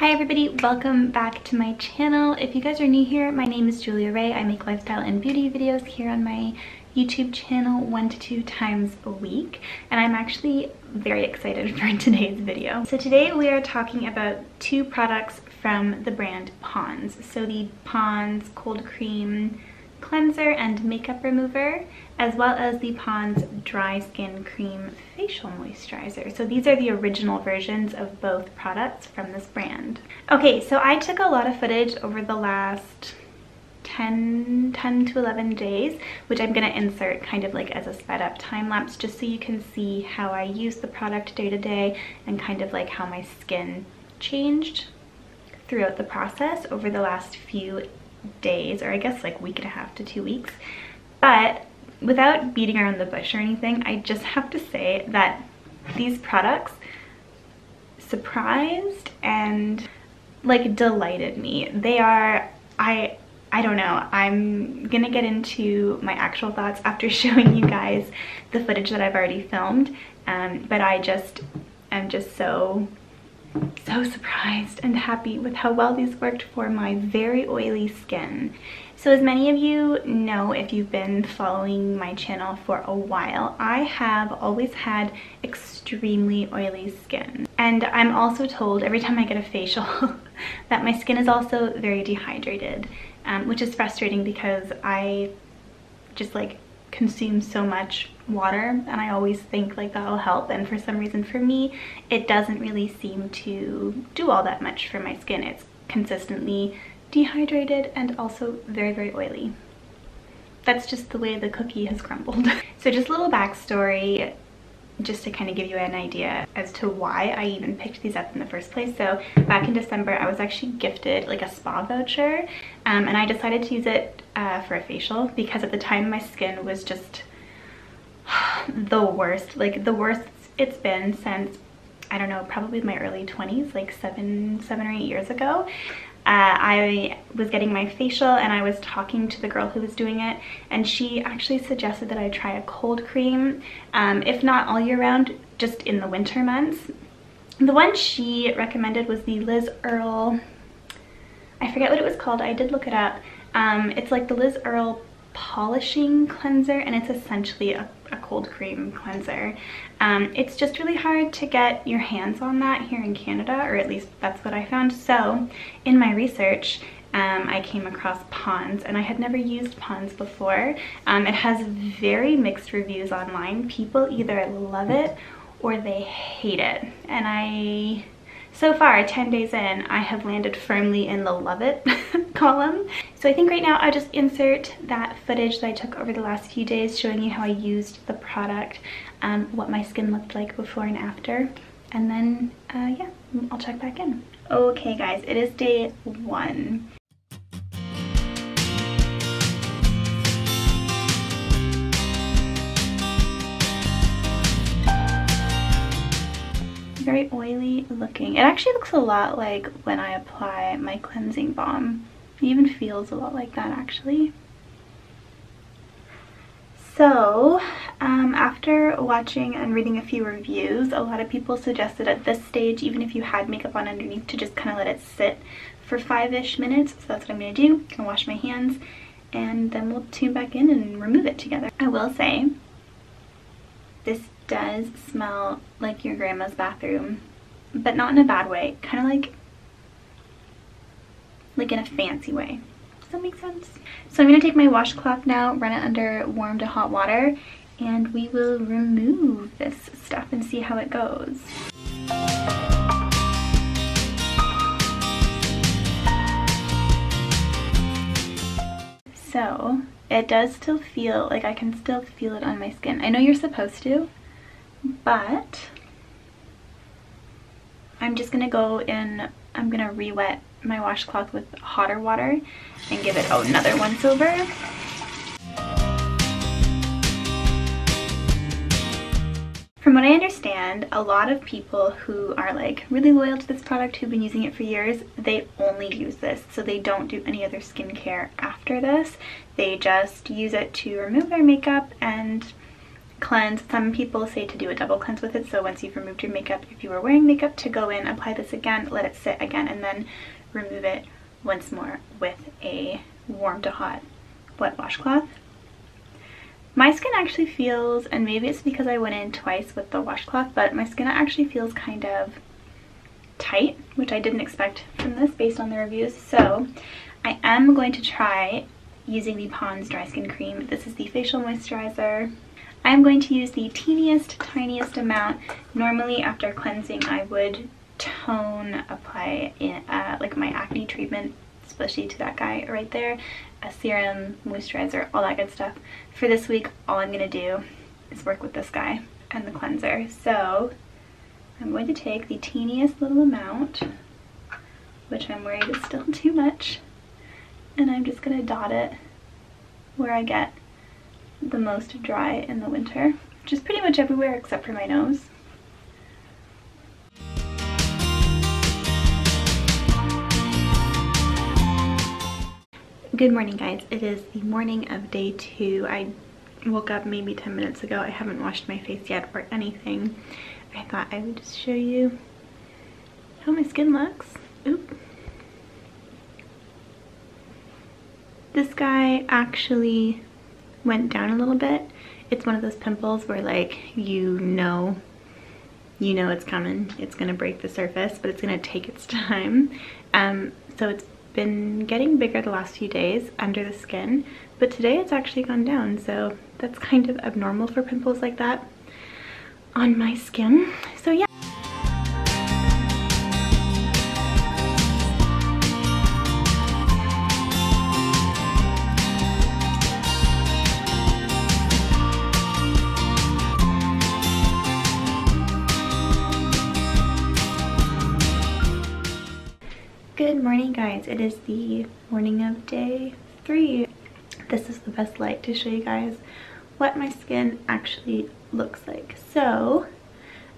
Hi everybody, welcome back to my channel. If you guys are new here, my name is Julia Rae. I make lifestyle and beauty videos here on my YouTube channel one to two times a week and I'm actually very excited for today's video. So today we are talking about two products from the brand Pond's. So the Pond's Cold Cream Cleanser and Makeup Remover as well as the Pond's Dry Skin Cream Facial Moisturizer. So these are the original versions of both products from this brand. Okay, so I took a lot of footage over the last 10, 10 to 11 days, which I'm gonna insert kind of like as a sped up time lapse just so you can see how I use the product day to day and kind of like how my skin changed throughout the process over the last few days, or I guess like week and a half to two weeks. But without beating around the bush or anything, I just have to say that these products surprised and like delighted me. They are, I, I don't know, I'm gonna get into my actual thoughts after showing you guys the footage that I've already filmed, um, but I just am just so so surprised and happy with how well these worked for my very oily skin. So as many of you know if you've been following my channel for a while, I have always had extremely oily skin. And I'm also told every time I get a facial that my skin is also very dehydrated, um, which is frustrating because I just like consume so much water and I always think like that'll help and for some reason for me it doesn't really seem to do all that much for my skin. It's consistently dehydrated and also very, very oily. That's just the way the cookie has crumbled. so just a little backstory just to kind of give you an idea as to why I even picked these up in the first place. So back in December, I was actually gifted like a spa voucher um, and I decided to use it uh, for a facial because at the time my skin was just the worst, like the worst it's been since I don't know, probably my early 20s, like seven, seven or eight years ago. Uh, I was getting my facial and I was talking to the girl who was doing it and she actually suggested that I try a cold cream, um, if not all year round, just in the winter months. The one she recommended was the Liz Earle, I forget what it was called, I did look it up. Um, it's like the Liz Earle polishing cleanser and it's essentially a, a cold cream cleanser. Um, it's just really hard to get your hands on that here in Canada or at least that's what I found. So in my research um, I came across Pond's and I had never used Pond's before. Um, it has very mixed reviews online. People either love it or they hate it and I so far, 10 days in, I have landed firmly in the love it column. So I think right now I'll just insert that footage that I took over the last few days showing you how I used the product, um, what my skin looked like before and after. And then, uh, yeah, I'll check back in. Okay guys, it is day one. Oily looking. It actually looks a lot like when I apply my cleansing balm. It even feels a lot like that actually. So, um, after watching and reading a few reviews, a lot of people suggested at this stage, even if you had makeup on underneath, to just kind of let it sit for five-ish minutes. So that's what I'm going to do. I'm going to wash my hands and then we'll tune back in and remove it together. I will say, this does smell like your grandma's bathroom, but not in a bad way. Kind of like, like in a fancy way. Does that make sense? So I'm going to take my washcloth now, run it under warm to hot water, and we will remove this stuff and see how it goes. So it does still feel like I can still feel it on my skin. I know you're supposed to, but I'm just gonna go in, I'm gonna re-wet my washcloth with hotter water and give it another once over. From what I understand, a lot of people who are like really loyal to this product, who've been using it for years, they only use this. So they don't do any other skincare after this. They just use it to remove their makeup and cleanse. Some people say to do a double cleanse with it. So once you've removed your makeup, if you were wearing makeup, to go in, apply this again, let it sit again, and then remove it once more with a warm to hot wet washcloth. My skin actually feels, and maybe it's because I went in twice with the washcloth, but my skin actually feels kind of tight, which I didn't expect from this based on the reviews. So I am going to try using the Pond's Dry Skin Cream. This is the facial moisturizer. I'm going to use the teeniest, tiniest amount. Normally after cleansing, I would tone apply in, uh, like my acne treatment, especially to that guy right there, a serum, moisturizer, all that good stuff. For this week, all I'm gonna do is work with this guy and the cleanser. So I'm going to take the teeniest little amount, which I'm worried is still too much, and I'm just gonna dot it where I get the most dry in the winter, which is pretty much everywhere except for my nose. Good morning guys, it is the morning of day two. I woke up maybe 10 minutes ago. I haven't washed my face yet or anything. I thought I would just show you how my skin looks. Oop. This guy actually went down a little bit. It's one of those pimples where like you know you know it's coming. It's gonna break the surface, but it's gonna take its time. Um, so it's been getting bigger the last few days under the skin, but today it's actually gone down. So that's kind of abnormal for pimples like that on my skin. So yeah. Good morning guys, it is the morning of day three. This is the best light to show you guys what my skin actually looks like. So,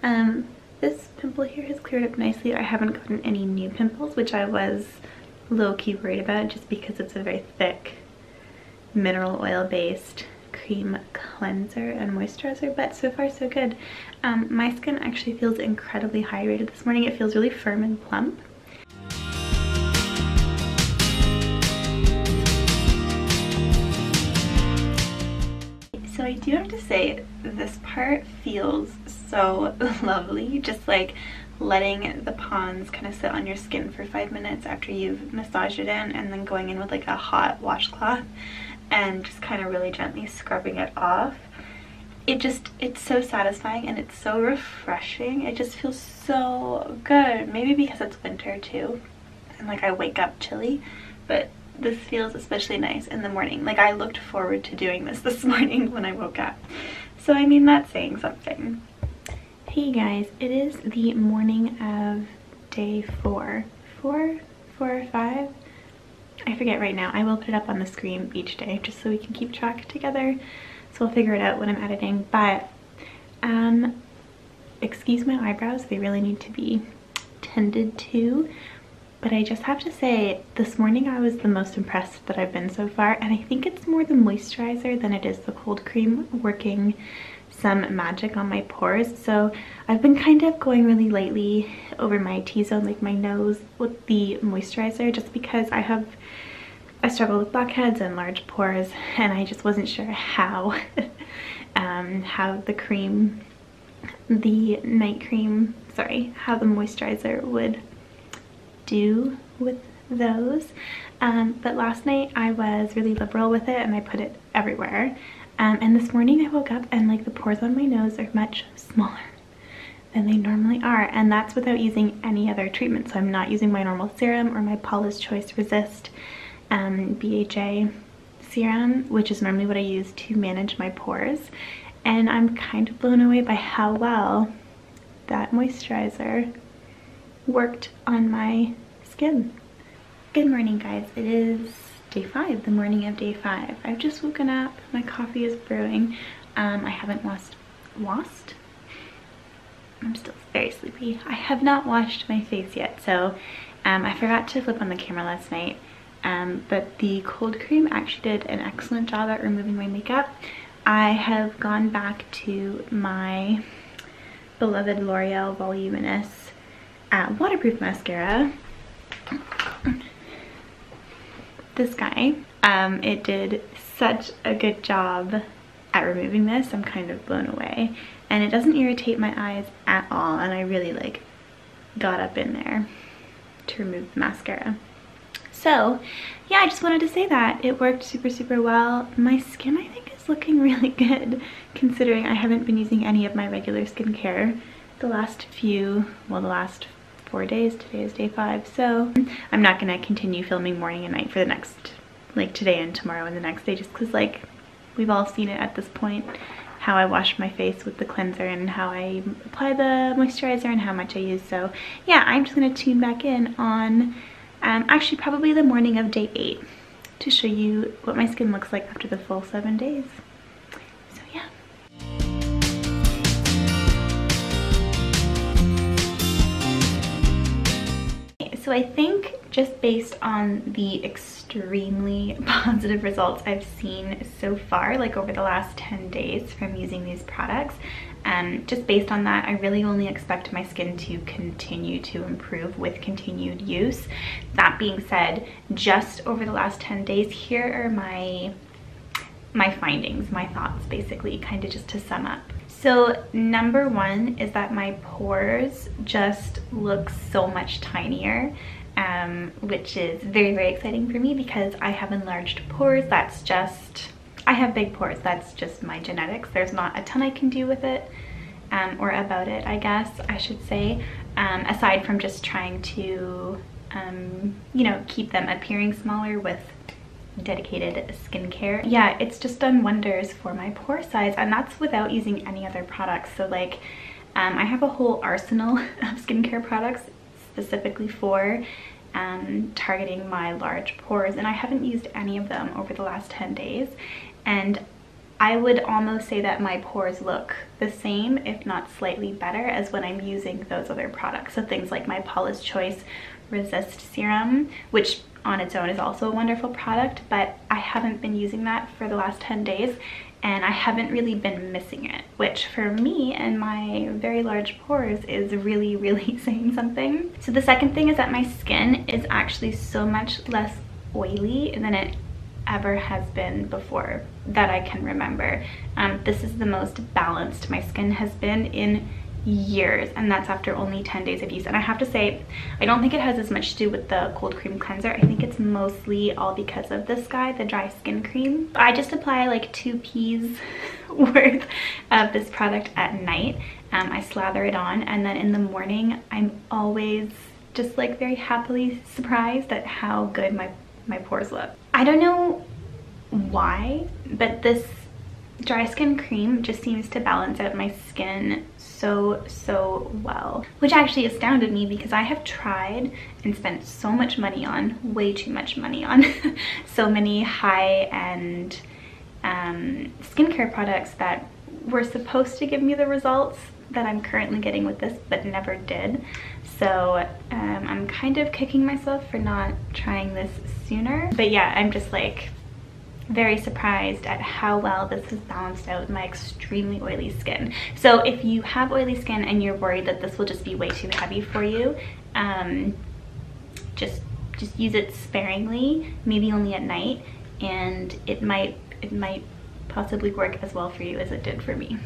um, this pimple here has cleared up nicely. I haven't gotten any new pimples, which I was low-key worried about just because it's a very thick mineral oil based cream cleanser and moisturizer but so far so good um, my skin actually feels incredibly hydrated this morning it feels really firm and plump I do have to say this part feels so lovely. Just like letting the Pond's kind of sit on your skin for five minutes after you've massaged it in and then going in with like a hot washcloth and just kind of really gently scrubbing it off. It just, it's so satisfying and it's so refreshing. It just feels so good. Maybe because it's winter too and like I wake up chilly, but this feels especially nice in the morning. Like I looked forward to doing this this morning when I woke up. So I mean, that's saying something. Hey guys, it is the morning of day four. Four? Four or five? I forget right now. I will put it up on the screen each day just so we can keep track together. So we'll figure it out when I'm editing. But, um, excuse my eyebrows. They really need to be tended to but I just have to say this morning I was the most impressed that I've been so far and I think it's more the moisturizer than it is the cold cream working some magic on my pores. So I've been kind of going really lightly over my t-zone like my nose with the moisturizer just because I have I struggle with blackheads and large pores and I just wasn't sure how um, how the cream the night cream sorry how the moisturizer would do with those. Um, but last night I was really liberal with it and I put it everywhere. Um, and this morning I woke up and like the pores on my nose are much smaller than they normally are. And that's without using any other treatment. So I'm not using my normal serum or my Paula's Choice Resist um, BHA serum, which is normally what I use to manage my pores. And I'm kind of blown away by how well that moisturizer worked on my skin. Good morning guys, it is day five, the morning of day five. I've just woken up, my coffee is brewing. Um, I haven't lost, lost? I'm still very sleepy. I have not washed my face yet, so um, I forgot to flip on the camera last night. Um, but the cold cream actually did an excellent job at removing my makeup. I have gone back to my beloved L'Oreal Voluminous uh, waterproof mascara. This guy. Um, it did such a good job at removing this. I'm kind of blown away. And it doesn't irritate my eyes at all. And I really like got up in there to remove the mascara. So yeah, I just wanted to say that. It worked super, super well. My skin, I think, is looking really good considering I haven't been using any of my regular skincare the last few, well, the last four days. Today is day five. So I'm not to continue filming morning and night for the next, like today and tomorrow and the next day just because like we've all seen it at this point how I wash my face with the cleanser and how I apply the moisturizer and how much I use. So yeah, I'm just gonna tune back in on um, actually probably the morning of day eight to show you what my skin looks like after the full seven days. So I think just based on the extremely positive results I've seen so far, like over the last 10 days from using these products, um, just based on that, I really only expect my skin to continue to improve with continued use. That being said, just over the last 10 days, here are my my findings, my thoughts basically, kind of just to sum up. So number one is that my pores just look so much tinier um, which is very, very exciting for me because I have enlarged pores. That's just, I have big pores. That's just my genetics. There's not a ton I can do with it um, or about it, I guess I should say, um, aside from just trying to, um, you know, keep them appearing smaller with dedicated skincare. Yeah, it's just done wonders for my pore size and that's without using any other products. So like, um, I have a whole arsenal of skincare products specifically for um, targeting my large pores and I haven't used any of them over the last 10 days and I would almost say that my pores look the same if not slightly better as when I'm using those other products. So things like my Paula's Choice Resist Serum which on its own is also a wonderful product but I haven't been using that for the last 10 days and I haven't really been missing it, which for me and my very large pores is really, really saying something. So the second thing is that my skin is actually so much less oily than it ever has been before that I can remember. Um, this is the most balanced my skin has been in years and that's after only 10 days of use. And I have to say I don't think it has as much to do with the cold cream cleanser. I think it's mostly all because of this guy the dry skin cream. I just apply like two peas worth of this product at night. Um, I slather it on and then in the morning I'm always just like very happily surprised at how good my my pores look. I don't know why but this dry skin cream just seems to balance out my skin so, so well. Which actually astounded me because I have tried and spent so much money on, way too much money on, so many high-end um, skincare products that were supposed to give me the results that I'm currently getting with this but never did. So um, I'm kind of kicking myself for not trying this sooner. But yeah, I'm just like very surprised at how well this has balanced out my extremely oily skin. So if you have oily skin and you're worried that this will just be way too heavy for you, um, just just use it sparingly, maybe only at night, and it might it might possibly work as well for you as it did for me.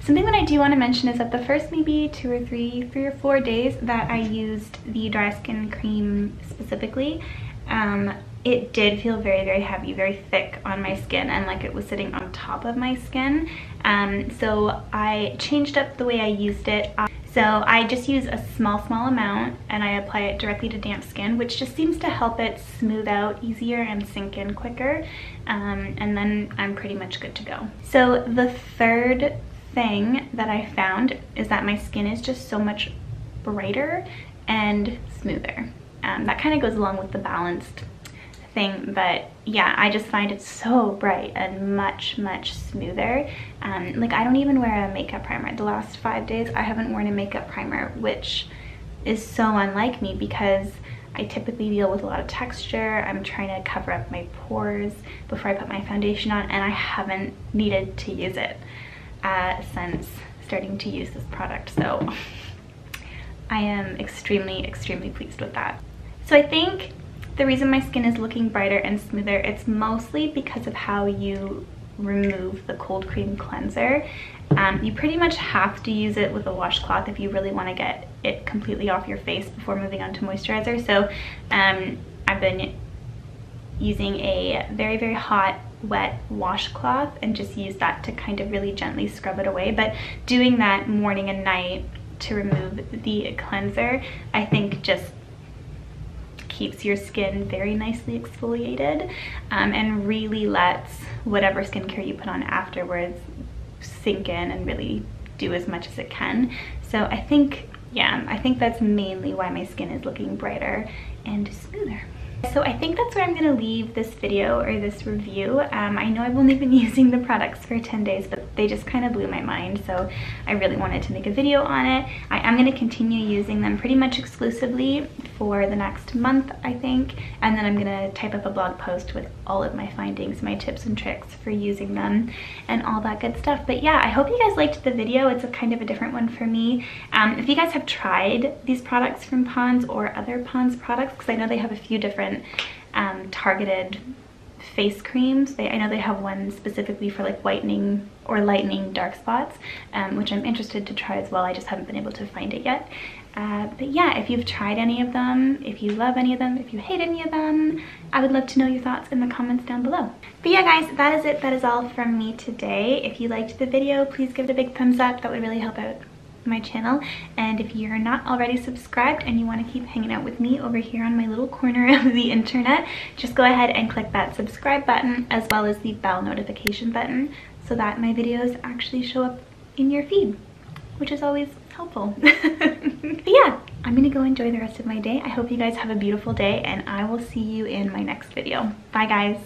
Something that I do want to mention is that the first maybe two or three, three or four days that I used the dry skin cream specifically, um, it did feel very, very heavy, very thick on my skin and like it was sitting on top of my skin. Um, so I changed up the way I used it. So I just use a small, small amount and I apply it directly to damp skin, which just seems to help it smooth out easier and sink in quicker. Um, and then I'm pretty much good to go. So the third thing that I found is that my skin is just so much brighter and smoother. Um, that kind of goes along with the balanced thing but yeah I just find it so bright and much much smoother um, like I don't even wear a makeup primer the last five days I haven't worn a makeup primer which is so unlike me because I typically deal with a lot of texture. I'm trying to cover up my pores before I put my foundation on and I haven't needed to use it uh, since starting to use this product. So I am extremely, extremely pleased with that. So I think the reason my skin is looking brighter and smoother, it's mostly because of how you remove the cold cream cleanser. Um, you pretty much have to use it with a washcloth if you really want to get it completely off your face before moving on to moisturizer. So um, I've been using a very, very hot wet washcloth and just use that to kind of really gently scrub it away. But doing that morning and night to remove the cleanser, I think just keeps your skin very nicely exfoliated um, and really lets whatever skincare you put on afterwards sink in and really do as much as it can. So I think, yeah, I think that's mainly why my skin is looking brighter and smoother. So I think that's where I'm to leave this video or this review. Um, I know I've only been using the products for 10 days, but they just kind of blew my mind. So I really wanted to make a video on it. I am to continue using them pretty much exclusively for the next month, I think. And then I'm to type up a blog post with all of my findings, my tips and tricks for using them and all that good stuff. But yeah, I hope you guys liked the video. It's a kind of a different one for me. Um, if you guys have tried these products from Pond's or other Pond's products, because I know they have a few different um, targeted face creams. They, I know they have one specifically for like whitening or lightening dark spots, um, which I'm interested to try as well. I just haven't been able to find it yet. Uh, but yeah, if you've tried any of them, if you love any of them, if you hate any of them, I would love to know your thoughts in the comments down below. But yeah guys, that is it. That is all from me today. If you liked the video, please give it a big thumbs up. That would really help out my channel and if you're not already subscribed and you want to keep hanging out with me over here on my little corner of the internet just go ahead and click that subscribe button as well as the bell notification button so that my videos actually show up in your feed which is always helpful. Yeah i'm gonna go enjoy the rest of my day. I hope you guys have a beautiful day and i will see you in my next video. Bye guys